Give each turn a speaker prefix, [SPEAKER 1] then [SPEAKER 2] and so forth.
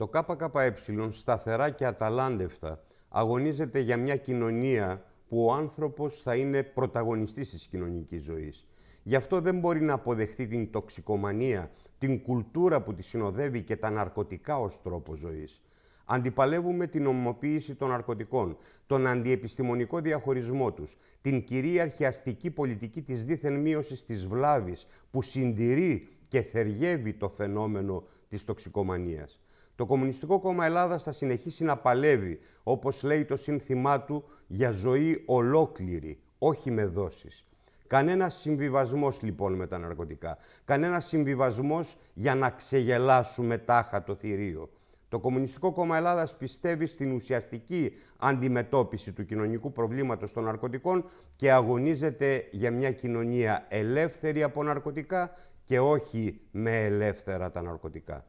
[SPEAKER 1] Το ΚΚΕ σταθερά και αταλάντευτα αγωνίζεται για μια κοινωνία που ο άνθρωπος θα είναι πρωταγωνιστής της κοινωνικής ζωής. Γι' αυτό δεν μπορεί να αποδεχτεί την τοξικομανία, την κουλτούρα που τη συνοδεύει και τα ναρκωτικά ως τρόπο ζωής. Αντιπαλεύουμε την ομοποίηση των ναρκωτικών, τον αντιεπιστημονικό διαχωρισμό τους, την κυρίαρχη αστική πολιτική της δίθεν μείωσης της βλάβης που συντηρεί και θεργεύει το φαινόμενο της τοξικομανίας. Το Κομμουνιστικό Κόμμα Ελλάδας θα συνεχίσει να παλεύει, όπως λέει το σύνθημά του, για ζωή ολόκληρη, όχι με δόσεις. Κανένα συμβιβασμός λοιπόν με τα ναρκωτικά. Κανένα συμβιβασμός για να ξεγελάσουμε τάχα το θηρίο. Το Κομμουνιστικό Κόμμα Ελλάδας πιστεύει στην ουσιαστική αντιμετώπιση του κοινωνικού προβλήματος των ναρκωτικών και αγωνίζεται για μια κοινωνία ελεύθερη από ναρκωτικά και όχι με ελεύθερα τα ναρκωτικά.